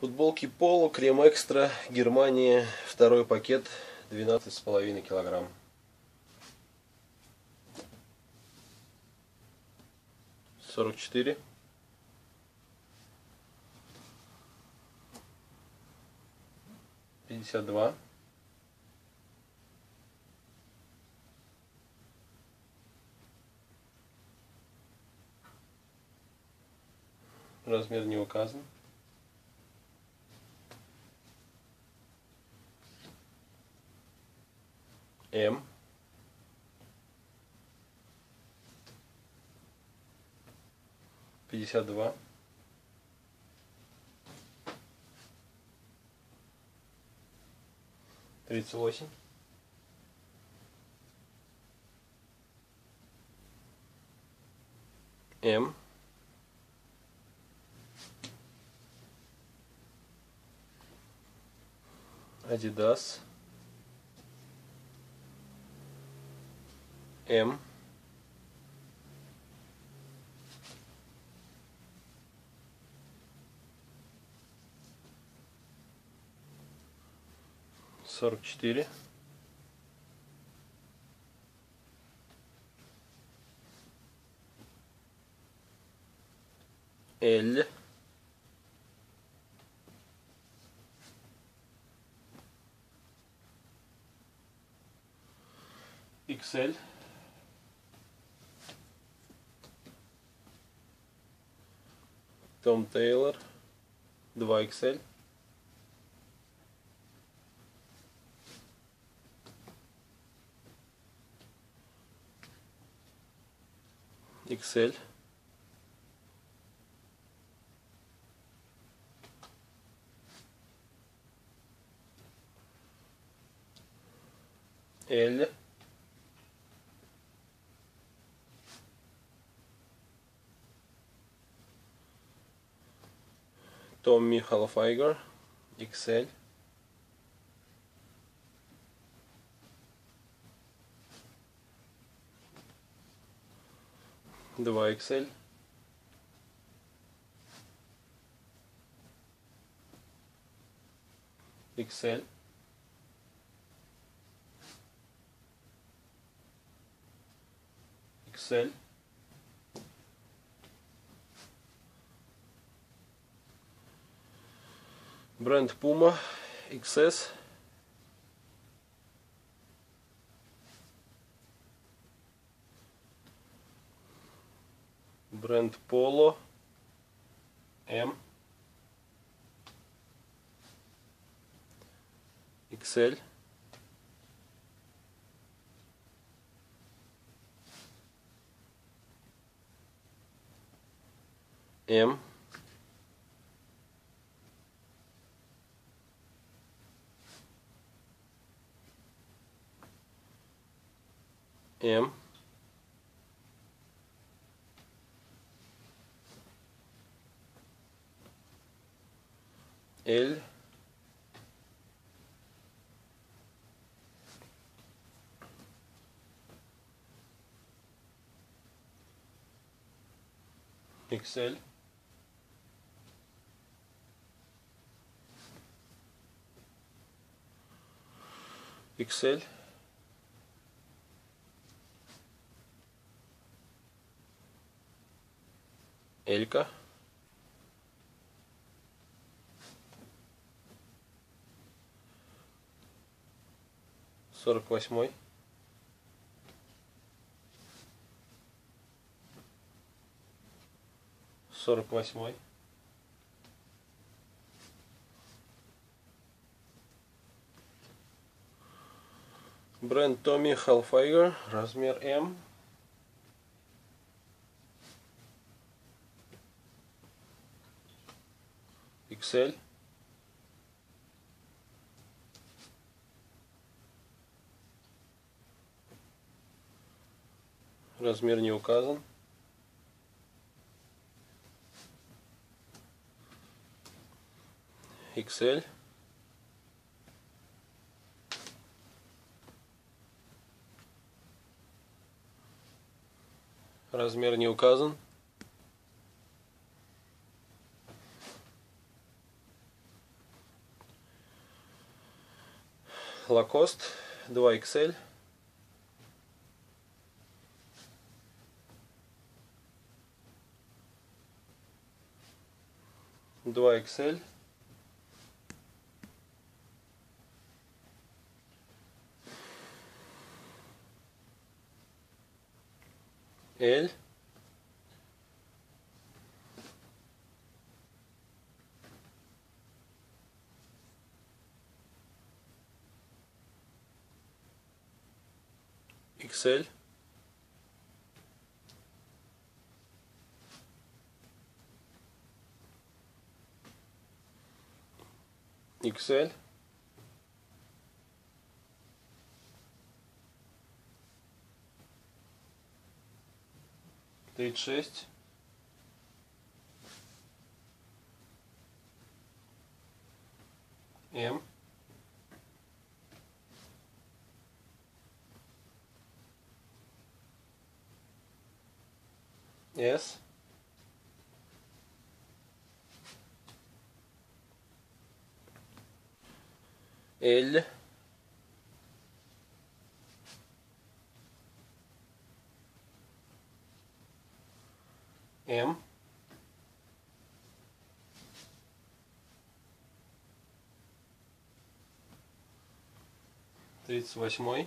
Футболки Поло, Крем Экстра, Германия, второй пакет, 12,5 килограмм. Сорок четыре. Пятьдесят два. Размер не указан. М. Пятьдесят два. Тридцать восемь. М. Adidas. М. Сорок четыре. L. XL. Том Тейлор 2XL. XL. L. Tommy Hilfiger XL. Два XL. XL. XL. Бренд Puma XS. Бренд Polo M. XL. М. М. Л. XL. XL. Элька. Сорок восьмой. Сорок восьмой. Бренд Tommy Hilfiger, размер М. XL. Размер не указан. XL. Размер не указан. Lacoste 2XL. Два XL. L. XL. XL. Тридцать шесть. М. С. L. М. Тридцать восьмой.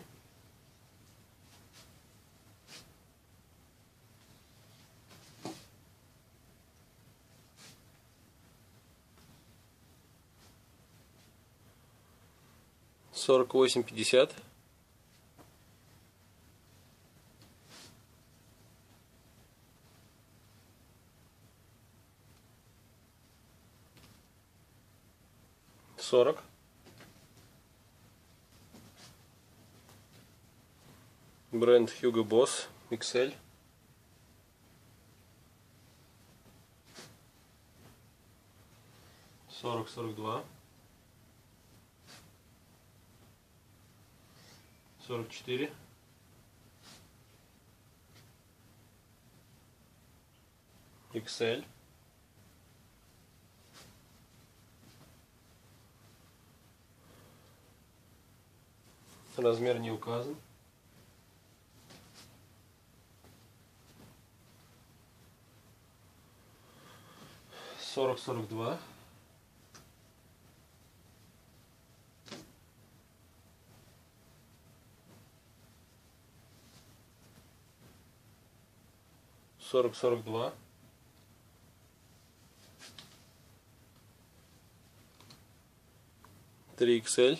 Сорок восемь пятьдесят. Сорок. Бренд Hugo Boss XL. Сорок, сорок два. Сорок четыре. XL. Размер не указан. Сорок, сорок два. Сорок, сорок два. Три XL.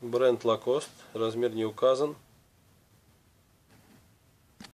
Бренд Lacoste, размер не указан.